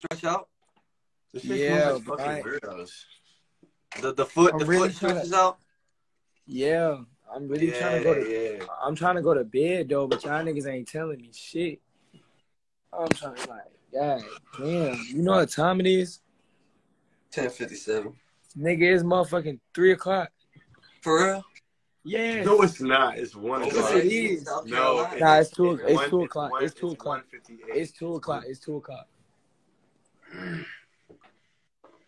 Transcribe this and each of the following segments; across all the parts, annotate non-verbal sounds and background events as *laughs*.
stretch out? This shit Yeah, smells like fucking right. weirdos. The the foot I'm the really foot trying to- stretches out? Yeah, I'm really trying to go to. yeah. I'm trying to go to bed though, but y'all niggas ain't telling me shit. I'm trying to like, God damn, you know what time it is? Ten fifty seven. Nigga, it's motherfucking three o'clock. For real? Yeah. No, it's not. It's one Yes, o'clock. it is. No, Carolina. Nah, it's two- it's one- two o'clock. It's two o'clock. It's two o'clock. It's two o'clock.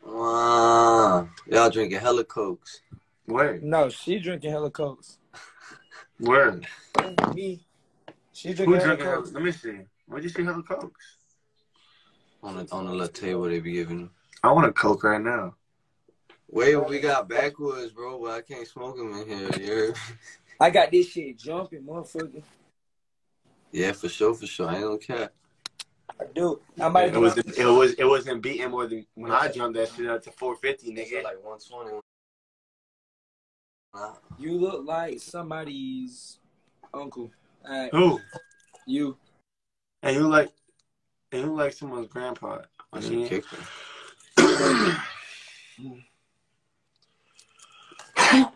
Wow. Y'all drinking hella cokes. Where? No, she drinking hella cokes. *laughs* Where? Me. She Who drinking hella drinking? hella- cokes. Let me see. Where'd you see hella cokes? On the on the little table they be giving you. I want a coke right now. Wait, we got backwoods, bro, but I can't smoke them in here. You heard? I got this shit jumping, motherfucker. Yeah, for sure, for sure. I ain't gonna cap. I do. I might It was it was it wasn't beating more than when I jumped that shit up to 450, nigga. like 120. You look like somebody's uncle. Alright, Who? you. And you like and you like someone's grandpa. I I should mean, kick them.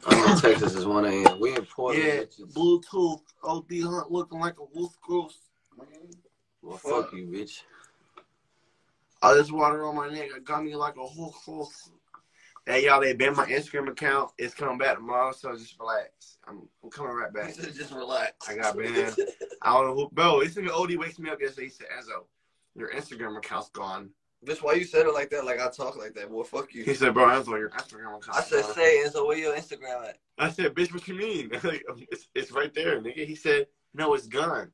I'm in Texas. It's 1 a.m. We in Portland. yeah, bitches. Bluetooth OD Hunt looking like a wolf goose. Well, fuck you, bitch. All this water on my neck, it got me like a wolf goose. Hey y'all, they banned my Instagram account. It's coming back tomorrow, so just relax. I'm, I'm coming right back. Just relax. I got banned. I don't know who, bro. This nigga OD wakes me up yesterday. He said, "Ezzo, your Instagram account's gone." Bitch, why you said it like that? Like I talk like that? Well, fuck you. He said, "Bro, Ezzo, your Instagram account's I said, gone." say, so where your Instagram at? I said, "Bitch, what you mean? *laughs* It's, it's right there, nigga." He said, "No, it's gone."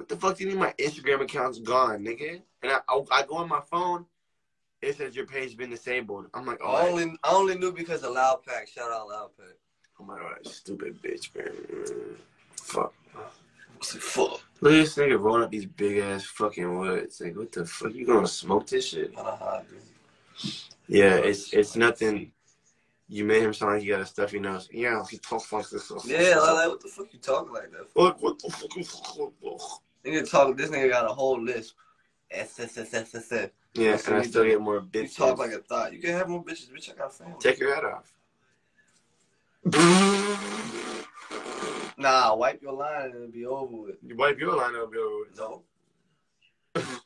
What the fuck do you mean my Instagram account's gone, nigga? And I, I, I go on my phone. It says your page been disabled. I'm like, oh, I only, I only knew because of Loud Pack. Shout out Loud Pack. oh my god, stupid bitch, man. Fuck. Fuck. Look at this nigga rolling up these big ass fucking woods. Like, what the fuck? You gonna smoke this shit? Kinda hot, dude. Yeah, it's it's nothing. You made him sound like he got a stuffy nose. Yeah, he talks like this. Yeah, like, like, what the fuck you talking like that? for? Look, what the fuck? Nigga talk. This nigga got a whole list. S S S S S S. Yeah, and I still get more You bitches. talk like a thought. You can have more bitches. Bitch, I got family. Take your hat off. Nah, wipe your line and it'll be over with. You wipe your line up, yo. No, *laughs*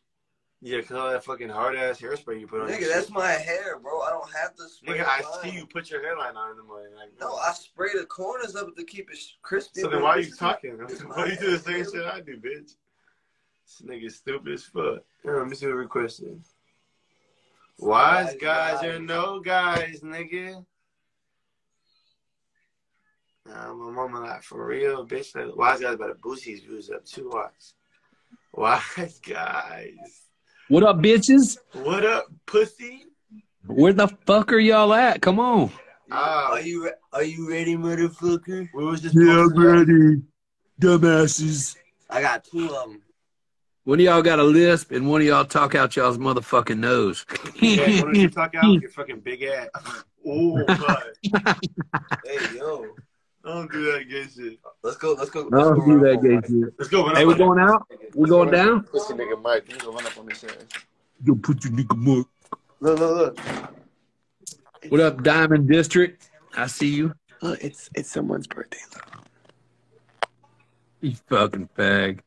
Yeah, cause all that fucking hard ass hairspray you put on. nigga, that's shit. my hair, bro. I don't have to spray. Nigga, I line. see you put your hairline on in the morning. Like, No, I spray the corners of it to keep it crispy. So then why are you talking? *laughs* Why you do the same shit I do, bitch? This nigga stupid as fuck. Yeah, let me see what request is. Wise Wise guys guys. are no guys, nigga. Nah, my mama like for real, bitch. Like, wise guys better boost these views up too. Watch. Wise guys. What up, bitches? What up, pussy? Where the fuck are y'all at? Come on. Ah, Are you re- are you ready, motherfucker? we was just posting up. ready. Dumbasses. I got two of them. One of y'all got a lisp, and one of y'all talk out y'all's motherfucking nose. Yeah, why don't you *laughs* talk out your fucking big ass? *laughs* Oh, fuck. Hey yo, Don't do that gay shit. let's go. Let's go. Let's Don't go do that one. gay shit. Let's go. run Hey, we're going that. out? We're going down? Pussy nigga Mike. You gonna run up on this ass. Yo, put your nigga mug. Look, look, look. What up, Diamond District? I see you. Look, it's it's someone's birthday. You fucking fag.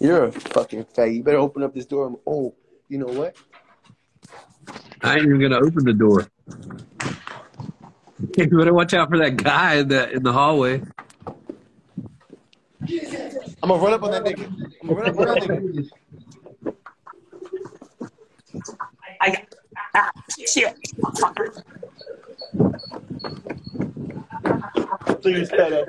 You're a fucking fag. You better open up this door. Oh, you know what? I ain't even gonna open the door. *laughs* You better watch out for that guy in the in the hallway. I'm gonna run up on that nigga. I'm gonna run up on that nigga. Please, fat ass.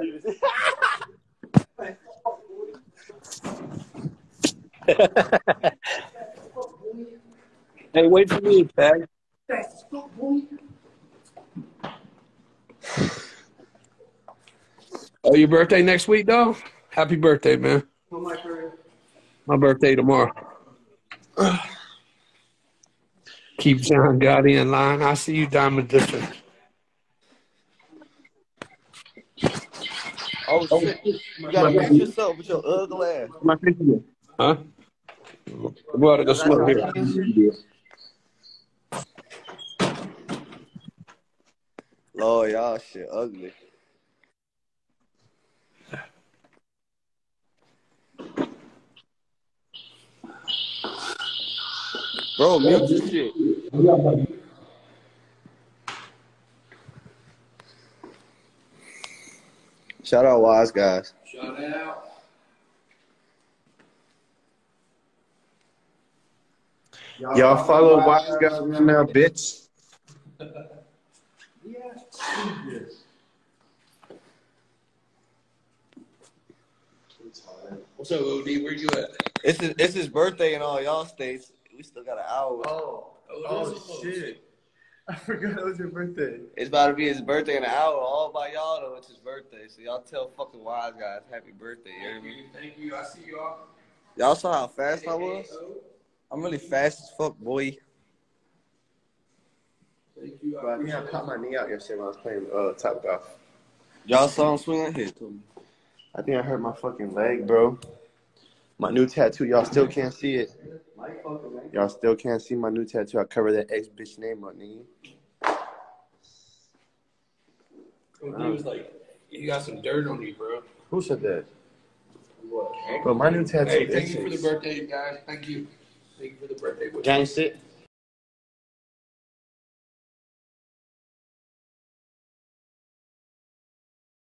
Hey, wait for me, fag. Oh, your birthday next week, dog? Happy birthday, man. My birthday tomorrow. Keep John Gotti in line. I see you, Diamond District. Oh shit! You gotta fix yourself with your ugly ass. My Huh? Glória da sua vida. Lord, y'all shit ugly. Bro, mute this shit. Shout out, wise guys. Shout out. Y'all follow Wise Guys right now, bitch. What's up, OD? Where you at? It's his, it's his birthday in all y'all states. We still got an hour. Oh, oh, oh shit. *laughs* I forgot it was your birthday. It's about to be his birthday in an hour. All by y'all know it's his birthday. So y'all tell fucking Wise Guys happy birthday. You hear me? Thank you. I see y'all. Y'all saw how fast I was? Oh. I'm really fast as fuck, boy. Thank you. Bro, I think I popped my knee out yesterday when I was playing uh, Top Golf. Y'all saw him swinging hit to me. I think I hurt my fucking leg, bro. My new tattoo, y'all still can't see it. Y'all still can't see my new tattoo. I covered that ex bitch name up, nigga. He was like, you got some dirt on you, bro. Who said that? Bro, my new tattoo. Hey, thank you for the birthday, guys. Thank you. Thank you for the birthday. wish.